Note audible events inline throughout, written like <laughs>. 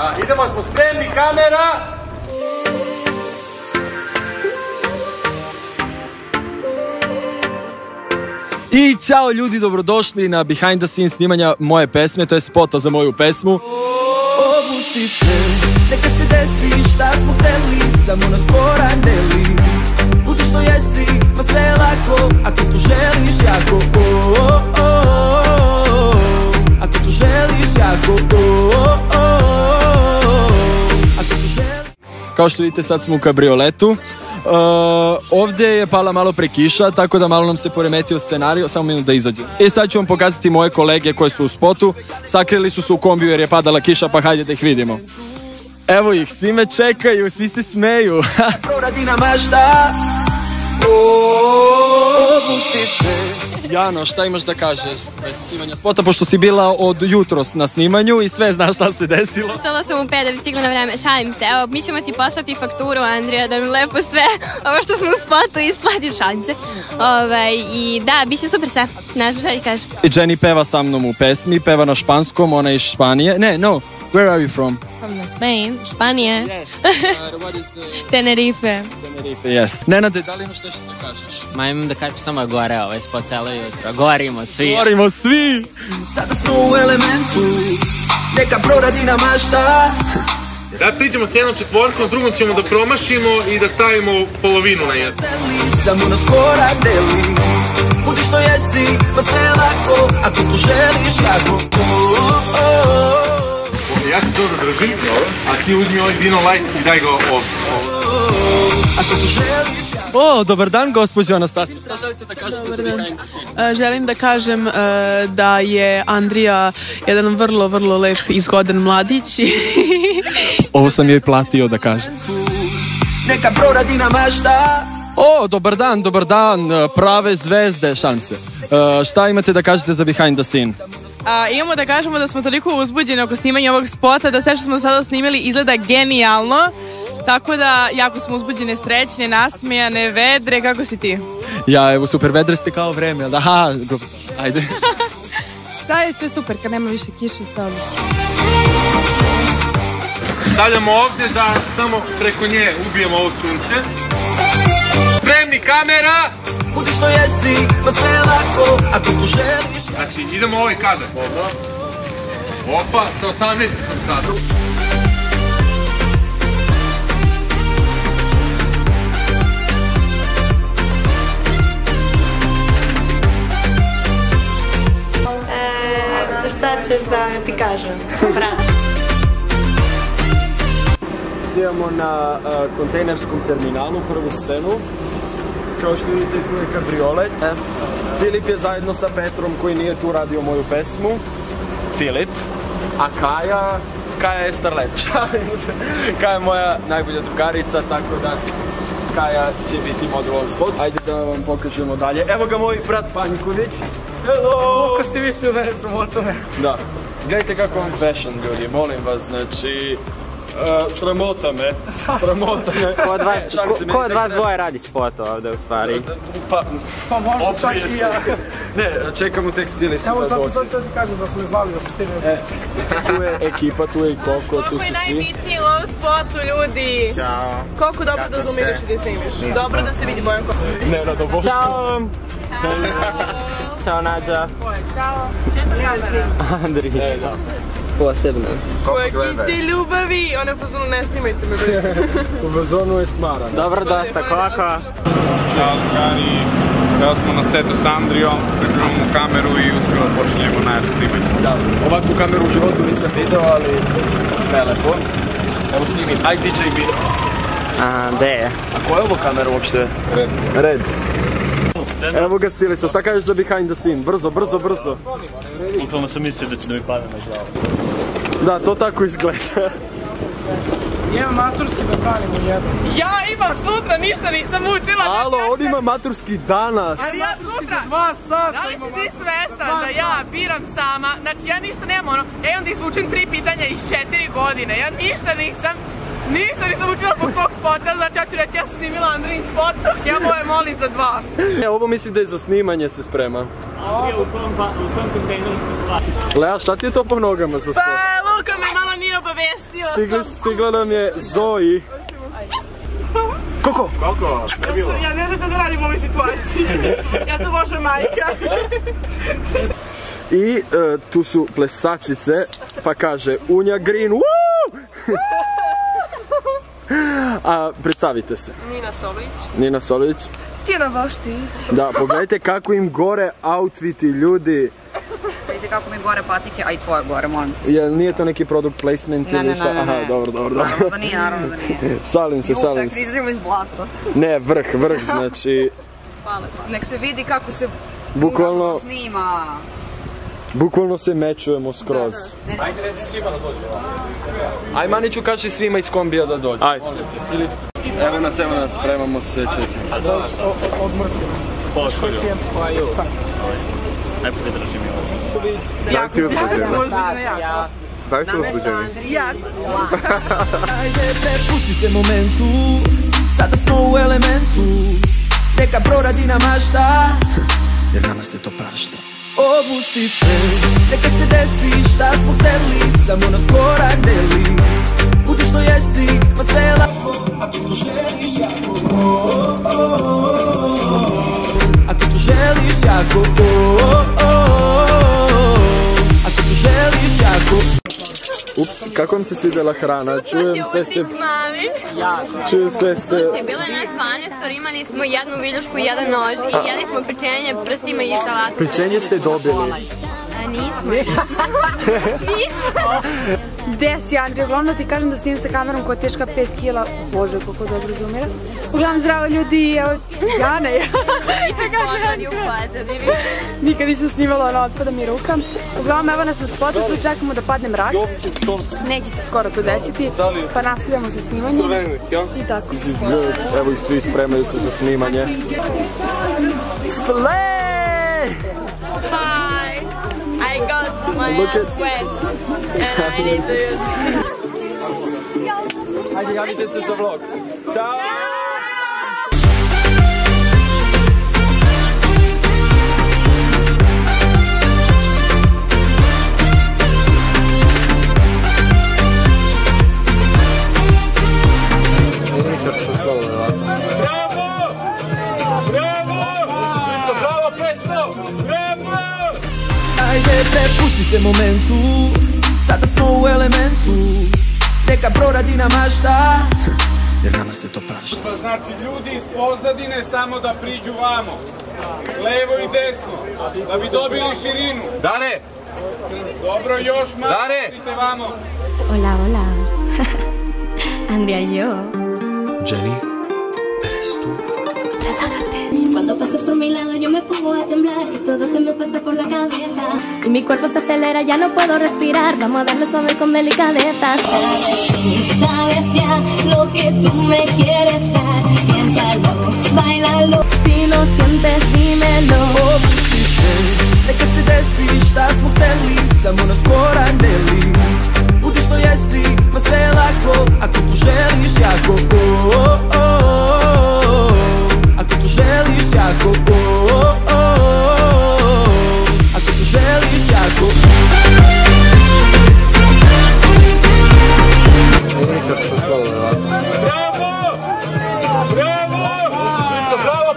A, idemo, smo spremni, kamera! I ćao ljudi, dobrodošli na behind the scenes snimanja moje pesme, to je spota za moju pesmu. Opusti se, neka se desi šta smo hteli Samo nas Što vidite sad smo u kabrioletu. Uh, ovdje je pala malo pre kiša, tako da malo nam se poremetio scenarij, samo minut da izađe. I sad ću vam pokazati moje kolege koje su u spotu. Sakrili su se u kombiju jer je padala kiša, pa hajde da ih vidimo. Evo ih, svi me čekaju, svi se smeju. <laughs> proradi mašta O, Opusti se Jano, šta imaš da kažeš bez snimanja spota, pošto si bila od jutros na snimanju i sve znaš šta se desilo. Stala sam u pet da bi stigla na vreme, šalim se. Evo, mi ćemo ti poslati fakturu, Andrija, da mi lepo sve, ovo što smo u spotu isplati, šalim se. Ovaj, I da, bit će super sve, ne znam šta ti kažem. I Jenny peva sa mnom u pesmi, peva na španskom, ona je iz Španije. Ne, no, where are you from? From Spain, Španije, Yes. <laughs> Uh, what is the Tenerife. Tenerife? Yes. Nenade, da li imaš nešto da kažeš? Ma imam da kažem samo gore ovaj spot celo jutro. Gorimo svi. Govorimo svi! Sada smo u elementu Neka proradi na mašta Sad priđemo s jednom četvorkom, s drugom ćemo da promašimo i da stavimo polovinu na jednu. Samo nas korak deli Budi što jesi, pa sve lako Ako to želiš jako o, o, Ja ću to da držim, a ti uzmi ovaj Dino Light i daj ga ovdje. O, dobar dan, gospođo Anastasija. Šta želite da kažete za behind the scene? E, Želim da kažem e, da je Andrija jedan vrlo, vrlo lep i zgodan mladić. <laughs> Ovo sam joj platio da kažem. Neka proradi na mašta O, dobar dan, dobar dan, prave zvezde, šalim se. Uh, šta imate da kažete za behind the scene? A, imamo da kažemo da smo toliko uzbuđeni oko snimanja ovog spota da sve što smo sada snimili izgleda genijalno. Tako da jako smo uzbuđene, srećne, nasmijane, vedre. Kako si ti? Ja, evo, super vedre ste kao vreme, jel da? Aha, go- ajde. <laughs> Sad je sve super kad nema više kiše i sve odlično. Stavljamo ovdje da samo preko nje ubijemo ovo sunce. Spremni, kamera! Budi što jesi, pa sve je lako Ako to želiš Znači, idemo ovaj kadar. Dobro. Opa, sa 18 sada. šta ćeš da ti kažem? Snimamo na uh, kontejnerskom terminalu prvu scenu. Kao što vidite tu je kabriolet. Filip je zajedno sa Petrom koji nije tu radio moju pesmu. Filip. A Kaja, Kaja je starlet. <laughs> Kaja je moja najbolja drugarica, tako da Kaja će biti model ovog spot. Ajde da vam pokažemo dalje. Evo ga moj brat Panjković. Hello! Kako si više u mene sramotno Da. Gledajte kako vam fashion ljudi, molim vas, znači... Uh, sramota me, sramota me. Ko od vas, se, ko, ko od vas ne- dvoje radi spot ovde u stvari? Pa, Pa možda čak i ja. Ne, čekamo tek stili su Evo da dođe. sam sad ti kažem da su me zvali da su ti E, tu je ekipa, tu je i Koko, tu su Kako je svi. najbitnije u ovom spotu, ljudi? Ćao. Koliko dobro da zumiraš i da snimiš? Dobro da se vidi Bojanko. Ne, rado Boško. Ćao. Ćao Nađa. Ćao. Andri. E, da. Posebno. Kokice ljubavi! One pozonu ne snimajte me. <laughs> U vazonu je smaran. Dobro dosta, Koko. Ćao, drugari. Evo smo na setu s Andrijom, pripremamo kameru i uskoro počinjemo najjače snimanje. Da, ovakvu kameru u životu nisam video, ali prelepo. Evo snimi, aj DJ Beatles. Aha, gde je? A koja je ovo kamera uopšte? Red. Red. Evo ga Stilica, šta kažeš za behind the scene? Brzo, brzo, brzo. Bukvalno sam mislio da će da mi padne na glavu. Da, to tako izgleda. Imam maturski da branimo jedno. Ja imam sutra, ništa nisam učila. Alo, on ima maturski danas. Ali ja sutra, Dva sata da li si ti svestan da ja biram sama, znači ja ništa nemam ono, ja imam da izvučem tri pitanja iz četiri godine, ja ništa nisam, ništa nisam učila po tvog spota, znači ja ću reći ja sam snimila Andrin spot, ja moje molim za dva. E, ovo mislim da je za snimanje se sprema. U tom, pa, u tom kontejneru stvari. Lea, šta ti je to po nogama za sport? Pa Luka me malo nije obavestio Stigli, sam. stigla nam je Zoe. Koko? Ja ne znam šta da radim u ovoj situaciji. Ja sam loša majka. I e, tu su plesačice, pa kaže Unja Green! A predstavite se. Nina Solović. Nina Solić. Tina Boštić. Da, pogledajte kako im gore outfiti ljudi. Vidite kako mi gore patike, a i tvoje gore, molim te. Jel nije to neki product placement ili ne, šta? ne, ne, Aha, dobro, dobro, dobro. Naravno da nije, naravno da nije. <laughs> Šalim se, šalim Jučak se. friziramo iz blata. Ne, vrh, vrh, znači, <laughs> Nek se vidi kako se bukvalno, snima. Bukvalno se mečujemo skroz. Aj, Maniću, kaži svima iz kombija da dođu. Ajde. Evo nas, evo nas, spremamo se, čekaj. Poškolju. Aj pridržim je ovo. Jako sam uzbuđena, jako. Da li ste uzbuđeni? Ajde prepusti se momentu Sada smo u elementu Neka proradi nam mašta Jer nama se to prašta Obusti se. Neka se desi šta smo hteli Samo nas korak deli. Budi što jesi Pa sve je lako Ako to želiš jako kako vam se svidjela hrana? Čujem sve ste... mami. Čujem sve ste... Slušaj, bilo je nas 12, imali smo jednu viljušku i jedan nož i jeli smo pečenje prstima i salatu. Pečenje ste dobili. A nismo. <laughs> nismo. <laughs> Gde si Andrija? Uglavnom ti kažem da snimam sa kamerom koja je teška 5 kila. Bože, kako dobro zumira. Uglavnom zdravo ljudi, evo, Jana <laughs> je. Nikad nisam snimala, ona otpada mi ruka. Uglavnom, evo nas na spotu, čekamo da padne mrak. Neće se skoro to desiti, pa nastavljamo sa snimanjem. I tako. Evo ih svi spremaju se za snimanje. Slay! Hi. I got my Look ass at- wet. <laughs> And I need to use Ajde, javite se za vlog. Ćao! Ajde se momentu Sada smo u elementu Neka proradi nam mašta <laughs> Jer nama se to prašta Znači ljudi iz pozadine samo da priđu vamo. Levo i desno. Da bi dobili širinu. Dare! Dobro, još malo. Dare! Idite vamo. Hola, hola. <laughs> Andrea yo. Jenny, Cuando pasas por mi lado yo me pongo a temblar y todo se me pasa por la cabeza. Y mi cuerpo se acelera, ya no puedo respirar. Vamos a darle suave con delicadeza. Sabes ya lo que tú me quieres dar. Piénsalo, bailalo. Si lo sientes, dímelo. Opusti se Neka se desi šta smo hteli Samo nas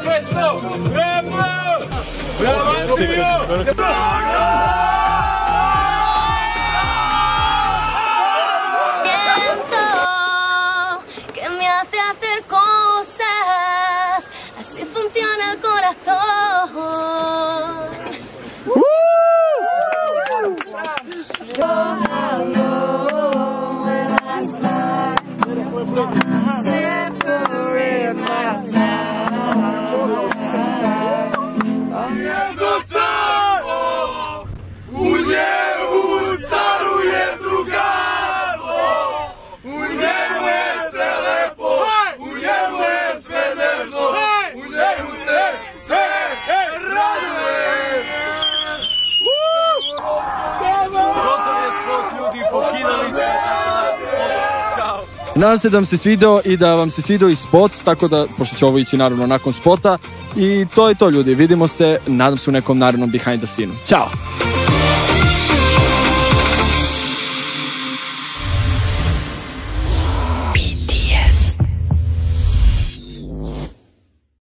Brawo! Brawo! Brawo! Brawo! Brawo! Nadam se da vam se svideo i da vam se svideo i spot, tako da, pošto će ovo ići naravno nakon spota. I to je to ljudi, vidimo se, nadam se u nekom narednom behind the scene. Ćao!